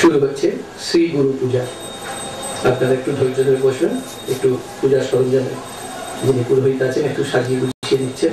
শুরু হচ্ছে শ্রী গুরু পূজা। আপনারা একটু ধৈর্য ধরে বসবেন, একটু পূজার সরঞ্জামে যিনি পুরোহিত আছেন, একটু সাজিয়ে গুছিয়ে দিচ্ছেন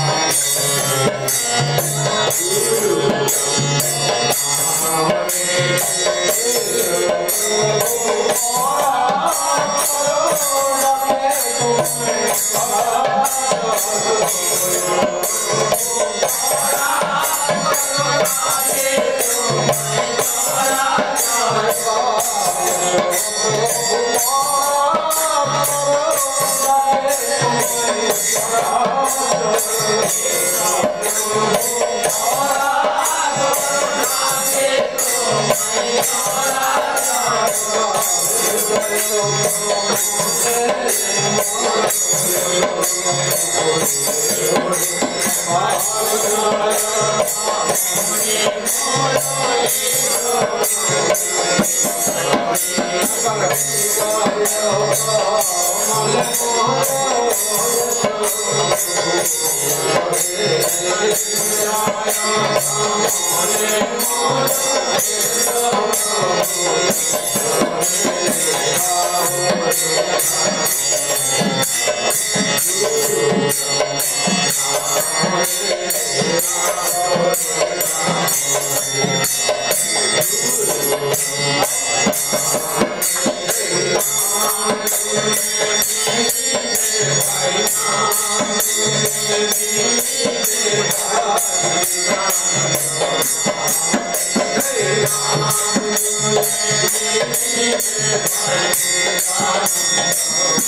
Oh, Thank you. Thank you.